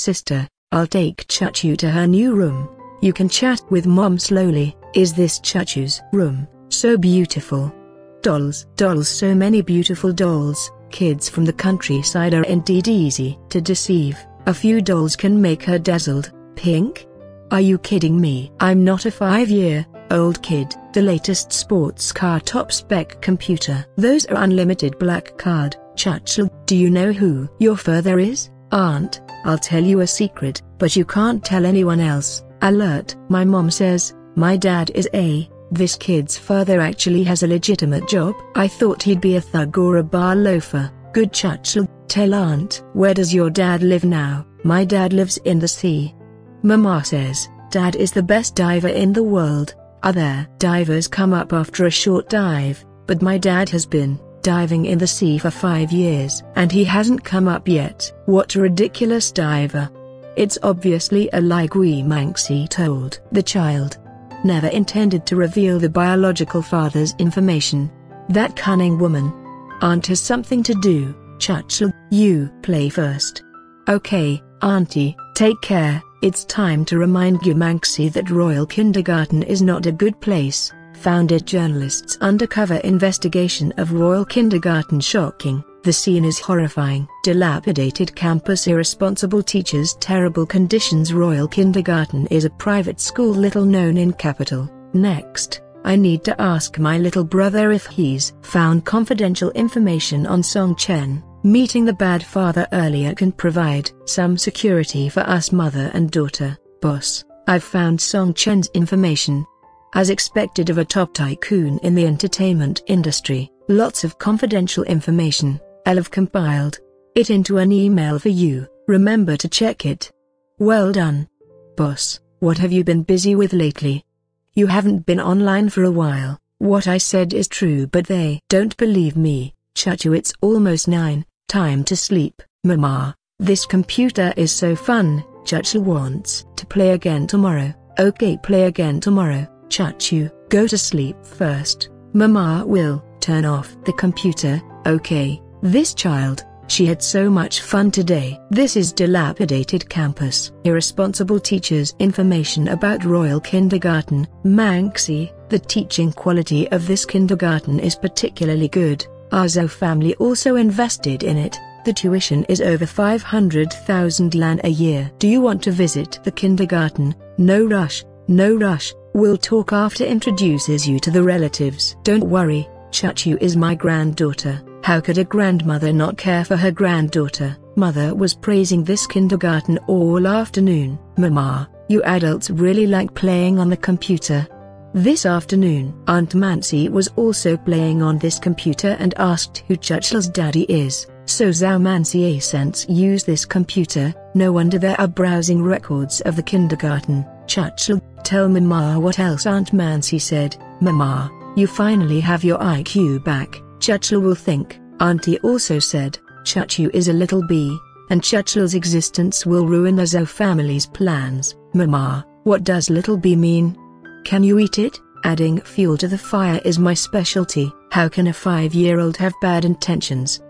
Sister, I'll take Chachu to her new room. You can chat with mom slowly. Is this Chachu's room? So beautiful. Dolls, dolls, so many beautiful dolls. Kids from the countryside are indeed easy to deceive. A few dolls can make her dazzled. Pink? Are you kidding me? I'm not a five-year old kid. The latest sports car top spec computer. Those are unlimited black card. Chachel, do you know who your father is? Aunt, I'll tell you a secret, but you can't tell anyone else. Alert. My mom says, my dad is a, this kid's father actually has a legitimate job. I thought he'd be a thug or a bar loafer. Good Chachel, tell aunt. Where does your dad live now? My dad lives in the sea. Mama says, dad is the best diver in the world. Other divers come up after a short dive, but my dad has been diving in the sea for five years and he hasn't come up yet. What a ridiculous diver. It's obviously a lie Gu Manxi told the child. Never intended to reveal the biological father's information. That cunning woman. Aunt has something to do, Chachel, you play first. Okay, auntie, take care. It's time to remind Gumanxi that Royal Kindergarten is not a good place. Founded journalists' undercover investigation of Royal Kindergarten shocking. The scene is horrifying. Dilapidated campus irresponsible teachers terrible conditions Royal Kindergarten is a private school little known in capital. Next, I need to ask my little brother if he's found confidential information on Song Chen. Meeting the bad father earlier can provide some security for us mother and daughter. Boss, I've found Song Chen's information. As expected of a top tycoon in the entertainment industry, lots of confidential information. I've compiled it into an email for you. Remember to check it. Well done. Boss, what have you been busy with lately? You haven't been online for a while. What I said is true but they don't believe me. Chachu it's almost 9. Time to sleep, Mama. This computer is so fun. Chachu wants to play again tomorrow. Okay, play again tomorrow. Chachu, go to sleep first. Mama will turn off the computer. Okay. This child, she had so much fun today. This is dilapidated campus. Irresponsible teachers information about Royal Kindergarten, Manxi. The teaching quality of this kindergarten is particularly good. Zhou family also invested in it. The tuition is over 500,000 lan a year. Do you want to visit the kindergarten? No rush, no rush. We'll talk after introduces you to the relatives. Don't worry, Chachu is my granddaughter. How could a grandmother not care for her granddaughter? Mother was praising this kindergarten all afternoon. Mama, you adults really like playing on the computer. This afternoon, Aunt Mancy was also playing on this computer and asked who Churchill's daddy is. So Zhao Mancy Ascents use this computer, no wonder there are browsing records of the kindergarten. Churchill, tell Mama what else Aunt Mancy said. Mama, you finally have your IQ back, Churchill will think. Auntie also said, Chachu is a little bee, and Churchill's existence will ruin the Zhou family's plans. Mama, what does little bee mean? Can you eat it? Adding fuel to the fire is my specialty. How can a five-year-old have bad intentions?